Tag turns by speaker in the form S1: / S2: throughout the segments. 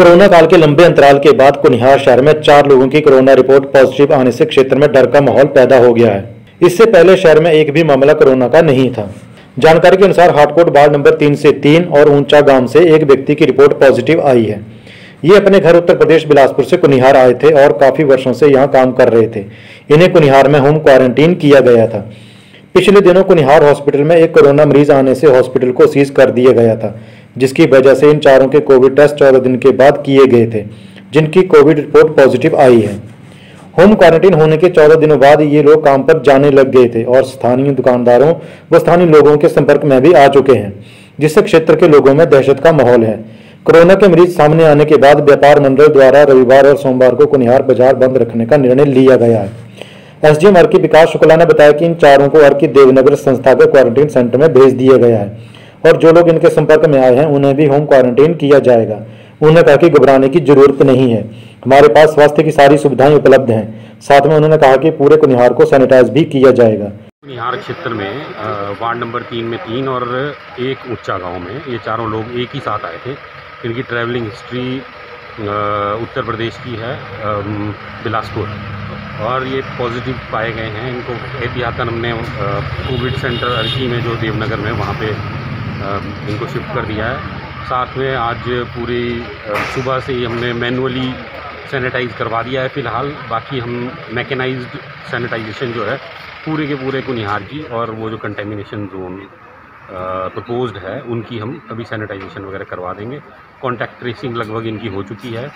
S1: Corona काल के लंबे अंतराल के बाद कुनिहार शहर में चार लोगों की कोरोना रिपोर्ट पॉजिटिव आने से क्षेत्र में डर का माहौल पैदा हो गया है। इससे पहले शहर में एक भी मामला कोरोना का नहीं था। जानकारी के अनुसार हाटकोट बाढ़ नंबर तीन से तीन और ऊँचा गाँव से एक व्यक्ति की रिपोर्ट पॉजिटिव आई है। ये अपने घर उत्तर प्रदेश बिलासपुर से कुनिहार आए थे और काफ़ी वर्षों से यहाँ काम कर रहे थे। इन्हें कुनिहार में होम क्वारंटीन किया गया था। पिछले दिनों कुनिहार हॉस्पिटल में एक कोरोना मरीज़ आने से हॉस्पिटल को सीज कर दिया गया था। जिसकी वजह से इन चारों के कोविड टेस्ट चौदह दिन के बाद किए गए थे, जिनकी कोविड रिपोर्ट पॉजिटिव आई है। होम क्वारंटीन होने के चौदह दिनों बाद ये लोग काम पर जाने लग गए थे और स्थानीय दुकानदारों व स्थानीय लोगों के संपर्क में भी आ चुके हैं, जिससे क्षेत्र के लोगों में दहशत का माहौल है। कोरोना के मरीज़ सामने आने के बाद व्यापार मंडल द्वारा रविवार और सोमवार को कुनिहार बाज़ार बंद रखने का निर्णय लिया गया है। एसडीएम अर्की विकास शुक्ला ने बताया कि इन चारों को अर्की देवनगर संस्था के क्वारंटीन सेंटर में भेज दिया गया है। और जो लोग इनके संपर्क में आए हैं, उन्हें भी होम क्वारंटीन किया जाएगा। उन्होंने कहा कि घबराने की ज़रूरत नहीं है। हमारे पास स्वास्थ्य की सारी सुविधाएँ उपलब्ध हैं। साथ में उन्होंने कहा कि पूरे कुनिहार को सैनिटाइज भी किया जाएगा।
S2: कुनिहार क्षेत्र में वार्ड नंबर तीन में तीन और एक ऊँचा गाँव में, ये चारों लोग एक ही साथ आए थे। इनकी ट्रैवलिंग हिस्ट्री उत्तर प्रदेश की है बिलासपुर। और ये पॉजिटिव पाए गए हैं। इनको एहतियातन हमने कोविड सेंटर अर्की में जो देवनगर में, वहाँ पे इनको शिफ्ट कर दिया है। साथ में आज पूरी सुबह से ही हमने मैनुअली सैनिटाइज करवा दिया है फ़िलहाल। बाकी हम मैकेनाइज्ड सैनिटाइजेशन जो है, पूरे के पूरे की और वो जो कंटेमिनेशन जोन प्रपोज्ड है, उनकी हम अभी सैनिटाइजेशन वगैरह करवा देंगे। कॉन्टैक्ट ट्रेसिंग लगभग इनकी हो चुकी है।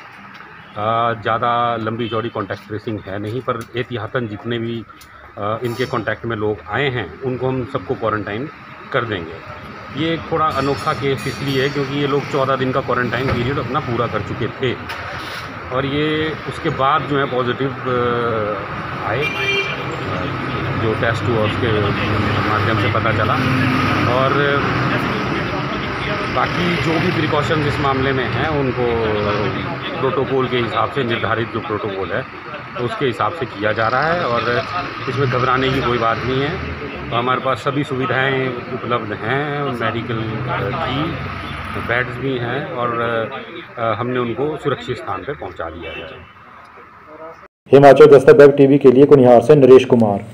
S2: ज़्यादा लंबी चौड़ी कॉन्टैक्ट ट्रेसिंग है नहीं, पर एहतियातन जितने भी इनके कॉन्टैक्ट में लोग आए हैं, उनको हम सबको क्वारंटाइन कर देंगे। ये एक थोड़ा अनोखा केस इसलिए है क्योंकि ये लोग चौदह दिन का क्वारंटाइन पीरियड अपना पूरा कर चुके थे। और ये उसके बाद जो है पॉजिटिव आए, जो टेस्ट हुआ उसके माध्यम से पता चला। और बाकी जो भी प्रिकॉशन इस मामले में हैं, उनको प्रोटोकॉल के हिसाब से, निर्धारित जो प्रोटोकॉल है, उसके हिसाब से किया जा रहा है। और इसमें घबराने की कोई बात नहीं है। तो हमारे पास सभी सुविधाएँ उपलब्ध हैं मेडिकल की बेड्स भी हैं और हमने उनको सुरक्षित स्थान पर पहुँचा दिया है।
S1: हिमाचल दस्तक वेब टीवी के लिए कुनिहार से नरेश कुमार।